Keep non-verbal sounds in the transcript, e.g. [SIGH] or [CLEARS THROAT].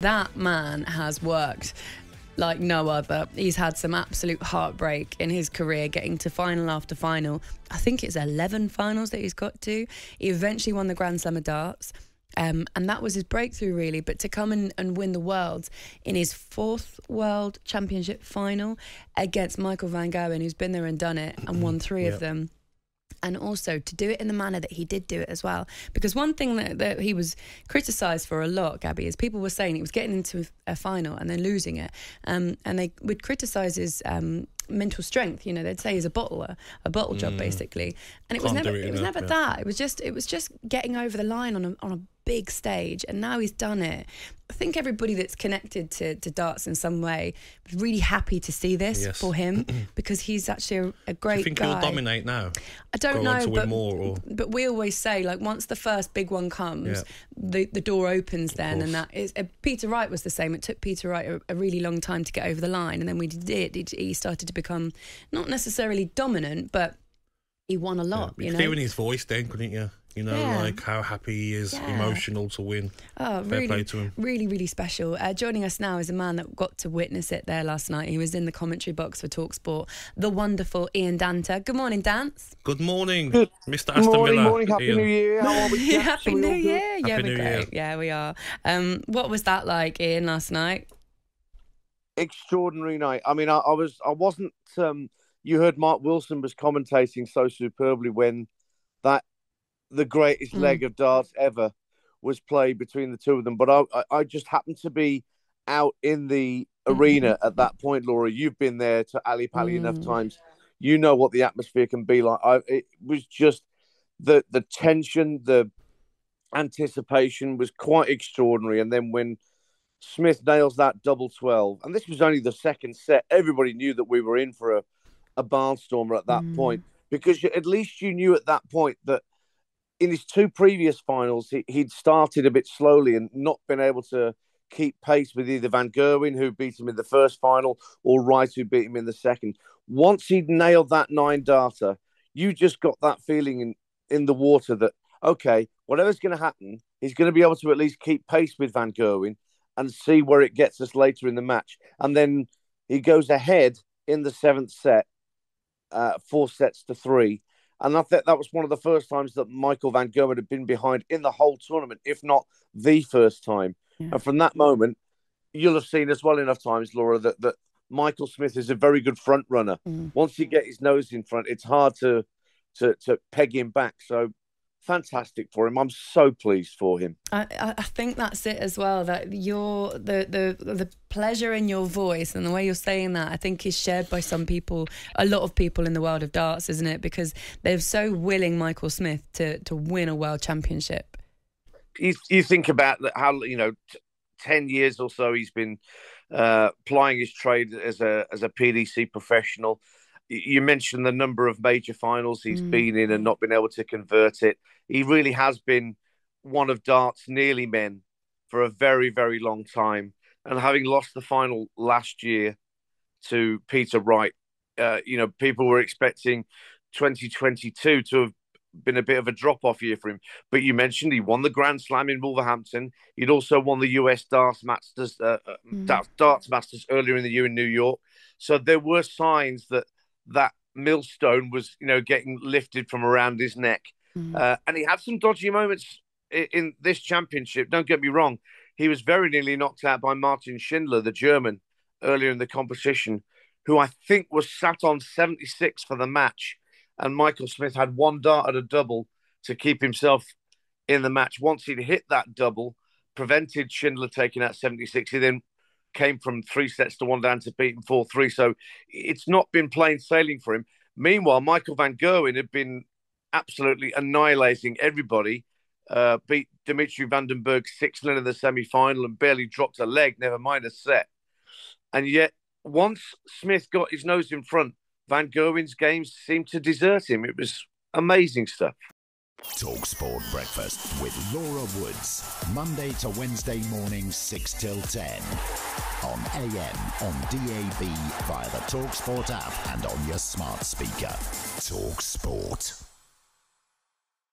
That man has worked like no other. He's had some absolute heartbreak in his career, getting to final after final. I think it's 11 finals that he's got to. He eventually won the Grand Slam of darts. Um, and that was his breakthrough, really. But to come and, and win the world in his fourth World Championship final against Michael Van Gerwen, who's been there and done it and won three Yeah. of them and also to do it in the manner that he did do it as well. Because one thing that, that he was criticised for a lot, Gabby, is people were saying he was getting into a final and then losing it, um, and they would criticise his. Um, mental strength you know they'd say he's a bottler a bottle job basically and it was Mm. Can't never it it was never yeah. that it was just it was just getting over the line on a, on a big stage and now he's done it i think everybody that's connected to, to darts in some way was really happy to see this Yes. for him [CLEARS THROAT] because he's actually a, a great Do you think guy he'll dominate now? I don't Go know, but, more, or- but we always say like once the first big one comes, Yeah. The the door opens then, and that is uh, Peter Wright was the same. It took Peter Wright a, a really long time to get over the line, and then we did. He, he started to become not necessarily dominant, but he won a lot. You you know, hear in his voice then, couldn't you? You know, Yeah. like how happy he is, Yeah. emotional to win. Oh, Fair really, play to him. really, really special. Uh, joining us now is a man that got to witness it there last night. He was in the commentary box for Talksport, the wonderful Ian Danter. Good morning, Dance. Good morning, Good Mr. Aston morning, Miller. morning, happy Ian. New Year. How are we? [LAUGHS] Yeah. Happy we New good? Year. Yeah, Happy we're New great. Year. Yeah, we are. Um, what was that like, Ian, last night? Extraordinary night. I mean, I, I was, I wasn't. Um, you heard Mark Wilson was commentating so superbly when that the greatest Mm. leg of darts ever was played between the two of them. But I, I, just happened to be out in the arena at that point, Laura. You've been there to Ali Pali enough Mm. times. You know what the atmosphere can be like. I, it was just the the tension, the anticipation was quite extraordinary. And then when Smith nails that double 12, and this was only the second set, everybody knew that we were in for a, a barnstormer at that Mm. point because at least you knew at that point that in his two previous finals, he, he'd started a bit slowly and not been able to keep pace with either Van Gerwen, who beat him in the first final, or Wright, who beat him in the second. Once he'd nailed that nine darter, you just got that feeling in, in the water that, okay, whatever's going to happen, he's going to be able to at least keep pace with Van Gerwen and see where it gets us later in the match. And then he goes ahead in the seventh set, uh, four sets to three. And I think that was one of the first times that Michael Van Gerwen had been behind in the whole tournament, if not the first time. Yeah. And from that moment, you'll have seen as well enough times, Laura, that, that Michael Smith is a very good front runner. Mm. Once you get his nose in front, it's hard to to to peg him back. So fantastic for him. I'm so pleased for him. I, I think that's it as well. That your the, the the pleasure in your voice and the way you're saying that, I think, is shared by some people, a lot of people in the world of darts, isn't it? Because they're so willing Michael Smith to to win a world championship. you, you think about how you know t- 10 years or so he's been uh, plying his trade as a as a PDC professional you mentioned the number of major finals he's Mm. been in and not been able to convert it he really has been one of darts nearly men for a very very long time and having lost the final last year to Peter Wright uh, you know people were expecting 2022 to have been a bit of a drop off year for him but you mentioned he won the Grand Slam in Wolverhampton. He'd also won the US Darts Masters, uh, uh, Mm. Darts, Darts Masters earlier in the year in New York. So there were signs that that millstone was, you know, getting lifted from around his neck. Mm. Uh, and he had some dodgy moments in, in this championship. Don't get me wrong; he was very nearly knocked out by Martin Schindler, the German, earlier in the competition, who I think was sat on 76 for the match. And Michael Smith had one dart at a double to keep himself in the match. Once he'd hit that double, prevented Schindler taking out 76. He then came from three sets to one down to beat him 4 3. So it's not been plain sailing for him. Meanwhile, Michael Van Gerwen had been absolutely annihilating everybody. Uh, beat Dimitri Van den Bergh 6 0 in the semi final and barely dropped a leg, never mind a set. And yet, once Smith got his nose in front, Van Gerwen's games seemed to desert him. It was amazing stuff. Talk Sport Breakfast with Laura Woods. Monday to Wednesday morning, 6 till 10. On AM, on DAB, via the TalkSport app, and on your smart speaker. Talk Sport.